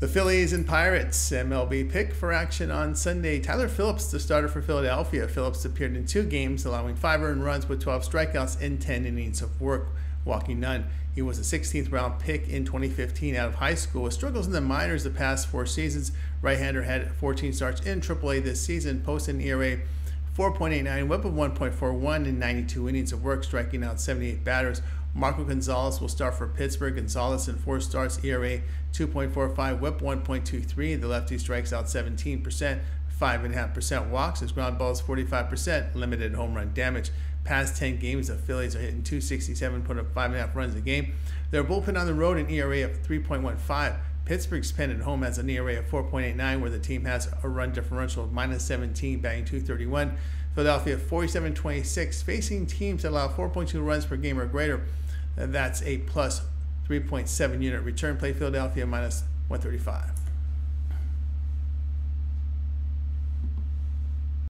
The Phillies and Pirates MLB pick for action on Sunday. Tyler Phillips, the starter for Philadelphia. Phillips appeared in two games, allowing five earned runs with 12 strikeouts in 10 innings of work, walking none. He was a 16th round pick in 2015 out of high school with struggles in the minors the past four seasons. Right hander had 14 starts in AAA this season, posting ERA 4.89, whip of 1.41 in 92 innings of work, striking out 78 batters. Marco Gonzales will start for Pittsburgh. Gonzalez in four starts, ERA 2.45, whip 1.23. The lefty strikes out 17%, 5.5% walks. His ground balls 45%, limited home run damage. Past 10 games, the Phillies are hitting 267, putting up 5.5 runs a game. Their bullpen on the road, an ERA of 3.15. Pittsburgh's pen at home has an ERA of 4.89, where the team has a run differential of minus 17, batting 231. Philadelphia 47 26, facing teams that allow 4.2 runs per game or greater. That's a plus 3.7 unit return. Play Philadelphia minus 135.